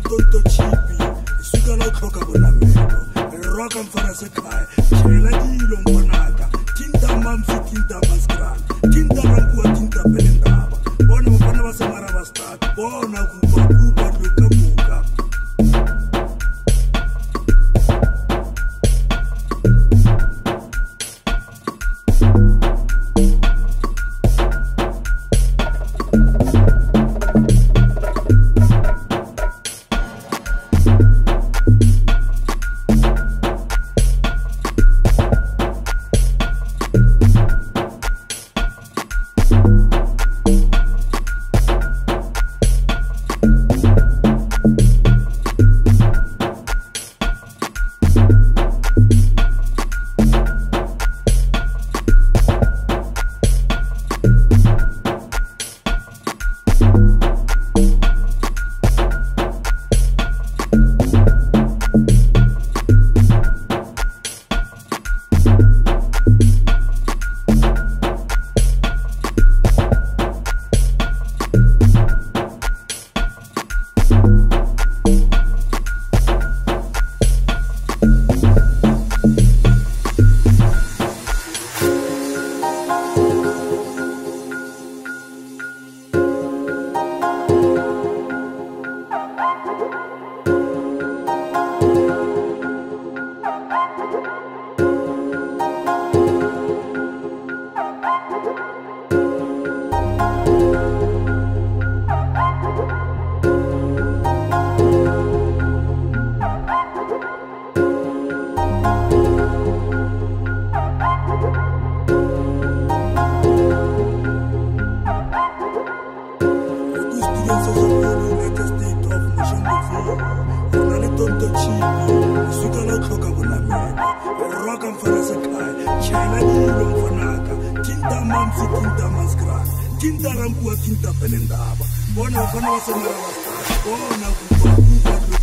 konto chipi isuka la utlhoka bolamelo re rwakang fa ra se kgae shela dilo ngonaka roka mfanasekhaya chayela yilo mfanaka thinta mamsi thinta masgra thinta rankuwa thinta pelendaba bona vafana vasemera vasa bona kuvakuvae